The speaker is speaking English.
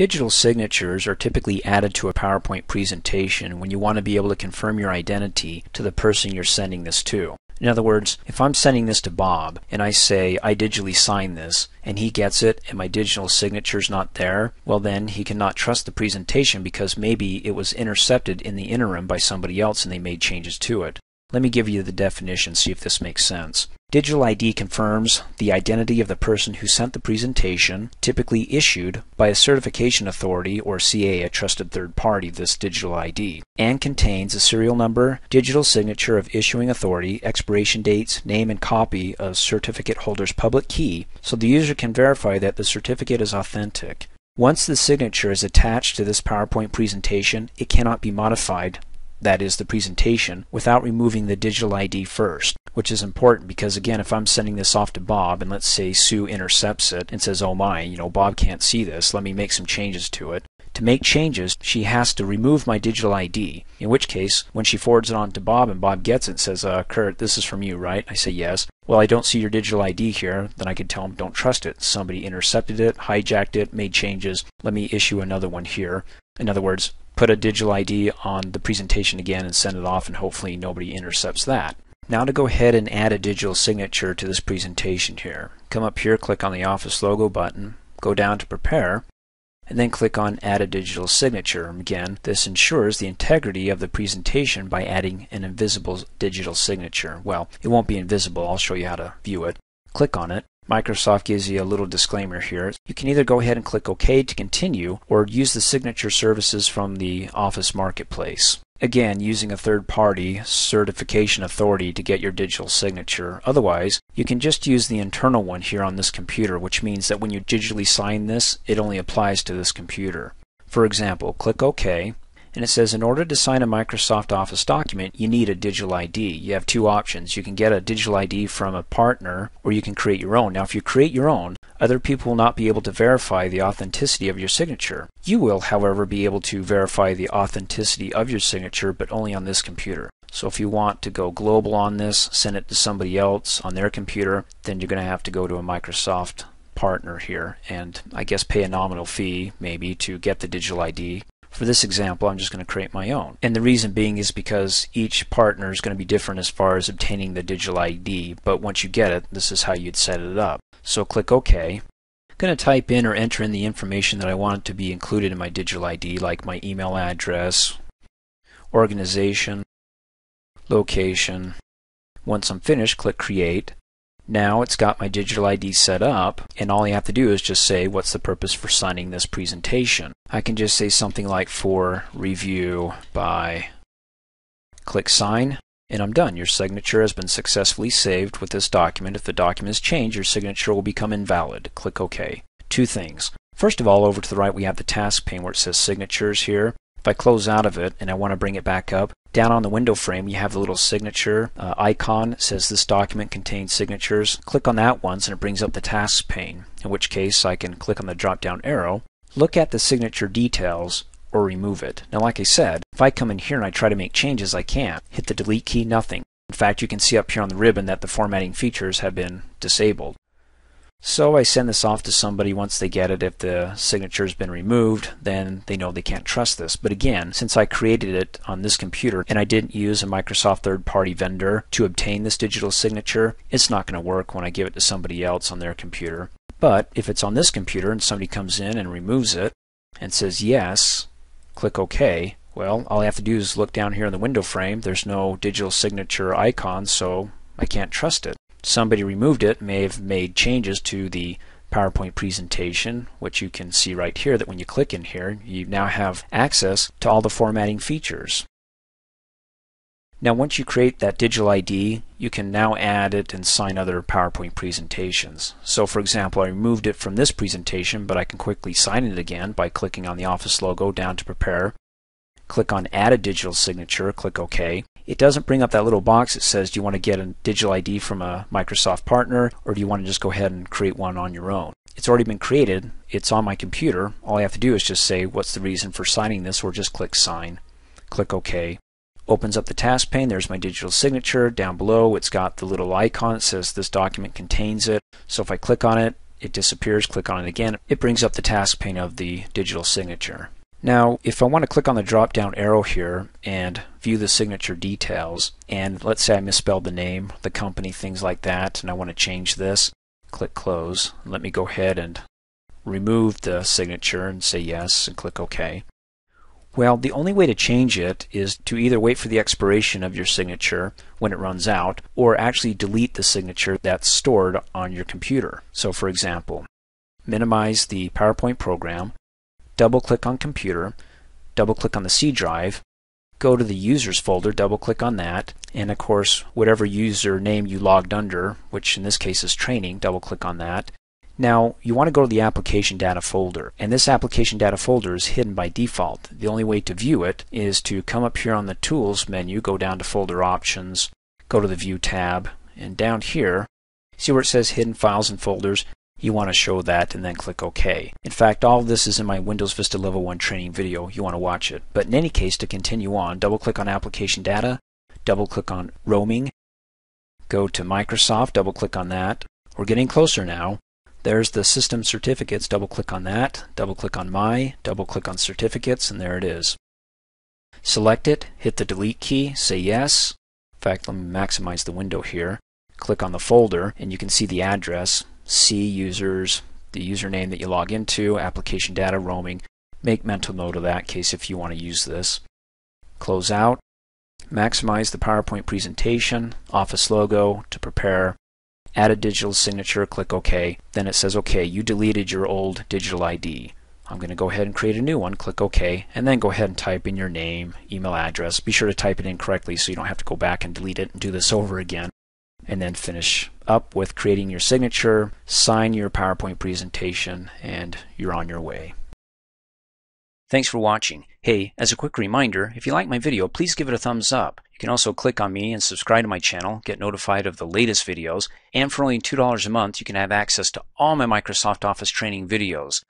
Digital signatures are typically added to a PowerPoint presentation when you want to be able to confirm your identity to the person you're sending this to. In other words, if I'm sending this to Bob and I say I digitally sign this and he gets it and my digital signature's not there, well then he cannot trust the presentation because maybe it was intercepted in the interim by somebody else and they made changes to it. Let me give you the definition, see if this makes sense. Digital ID confirms the identity of the person who sent the presentation, typically issued by a certification authority or CA, a trusted third party, this digital ID, and contains a serial number, digital signature of issuing authority, expiration dates, name and copy of certificate holder's public key so the user can verify that the certificate is authentic. Once the signature is attached to this PowerPoint presentation, it cannot be modified that is the presentation, without removing the digital ID first, which is important because again, if I'm sending this off to Bob and let's say Sue intercepts it and says, oh my, you know, Bob can't see this, let me make some changes to it. To make changes, she has to remove my digital ID, in which case, when she forwards it on to Bob and Bob gets it and says, uh, Kirt, this is from you, right? I say, yes. Well, I don't see your digital ID here, then I could tell him, don't trust it. Somebody intercepted it, hijacked it, made changes. Let me issue another one here. In other words, put a digital ID on the presentation again and send it off and hopefully nobody intercepts that. Now to go ahead and add a digital signature to this presentation here. Come up here, click on the Office logo button, go down to Prepare, and then click on Add a Digital Signature. Again, this ensures the integrity of the presentation by adding an invisible digital signature. Well, it won't be invisible. I'll show you how to view it. Click on it, Microsoft gives you a little disclaimer here. You can either go ahead and click OK to continue or use the signature services from the Office Marketplace. Again, using a third party certification authority to get your digital signature. Otherwise, you can just use the internal one here on this computer, which means that when you digitally sign this, it only applies to this computer. For example, click OK, and it says in order to sign a Microsoft Office document, you need a digital ID. You have two options. You can get a digital ID from a partner or you can create your own. Now, if you create your own, other people will not be able to verify the authenticity of your signature. You will, however, be able to verify the authenticity of your signature, but only on this computer. So if you want to go global on this, send it to somebody else on their computer, then you're going to have to go to a Microsoft partner here and I guess pay a nominal fee maybe to get the digital ID for this example, I'm just going to create my own. And the reason being is because each partner is going to be different as far as obtaining the digital ID, but once you get it, this is how you'd set it up. So click OK. Going to type in or enter in the information that I want to be included in my digital ID, like my email address, organization, location. Once I'm finished, click Create. Now it's got my digital ID set up, and all you have to do is just say what's the purpose for signing this presentation. I can just say something like for review by click sign, and I'm done. Your signature has been successfully saved with this document. If the document is changed, your signature will become invalid. Click OK. Two things. First of all, over to the right we have the task pane where it says signatures here. If I close out of it and I want to bring it back up, down on the window frame you have the little signature uh, icon. It says this document contains signatures. Click on that once and it brings up the tasks pane, in which case I can click on the drop down arrow, look at the signature details, or remove it. Now like I said, if I come in here and I try to make changes I can't. Hit the delete key, nothing. In fact, you can see up here on the ribbon that the formatting features have been disabled. So I send this off to somebody once they get it. If the signature has been removed, then they know they can't trust this. But again, since I created it on this computer and I didn't use a Microsoft third-party vendor to obtain this digital signature, it's not going to work when I give it to somebody else on their computer. But if it's on this computer and somebody comes in and removes it and says yes, click OK, well, all I have to do is look down here in the window frame. There's no digital signature icon, so I can't trust it somebody removed it may have made changes to the PowerPoint presentation, which you can see right here that when you click in here, you now have access to all the formatting features. Now once you create that digital ID, you can now add it and sign other PowerPoint presentations. So for example, I removed it from this presentation, but I can quickly sign it again by clicking on the Office logo down to Prepare, click on Add a Digital Signature, click OK, it doesn't bring up that little box that says, do you want to get a digital ID from a Microsoft partner or do you want to just go ahead and create one on your own? It's already been created. It's on my computer. All I have to do is just say, what's the reason for signing this or just click sign. Click OK. Opens up the task pane. There's my digital signature. Down below, it's got the little icon that says this document contains it. So if I click on it, it disappears. Click on it again. It brings up the task pane of the digital signature. Now, if I want to click on the drop down arrow here and view the signature details, and let's say I misspelled the name, the company, things like that, and I want to change this, click close. Let me go ahead and remove the signature and say yes and click OK. Well, the only way to change it is to either wait for the expiration of your signature when it runs out or actually delete the signature that's stored on your computer. So for example, minimize the PowerPoint program, double click on computer, double click on the C drive, go to the users folder, double click on that, and of course whatever username you logged under, which in this case is training, double click on that. Now you want to go to the application data folder and this application data folder is hidden by default. The only way to view it is to come up here on the tools menu, go down to folder options, go to the view tab and down here see where it says hidden files and folders you want to show that and then click OK. In fact, all of this is in my Windows Vista Level 1 training video. You want to watch it. But in any case, to continue on, double click on Application Data, double click on Roaming, go to Microsoft, double click on that. We're getting closer now. There's the system certificates, double click on that, double click on My, double click on certificates, and there it is. Select it, hit the delete key, say yes. In fact, let me maximize the window here. Click on the folder, and you can see the address. C users, the username that you log into, application data roaming. Make mental note of that case if you want to use this. Close out. Maximize the PowerPoint presentation, Office logo to prepare. Add a digital signature, click OK. Then it says, OK, you deleted your old digital ID. I'm going to go ahead and create a new one, click OK, and then go ahead and type in your name, email address. Be sure to type it in correctly so you don't have to go back and delete it and do this over again and then finish up with creating your signature, sign your PowerPoint presentation, and you're on your way. Thanks for watching. Hey, as a quick reminder, if you like my video, please give it a thumbs up. You can also click on me and subscribe to my channel, get notified of the latest videos, and for only $2 a month, you can have access to all my Microsoft Office training videos.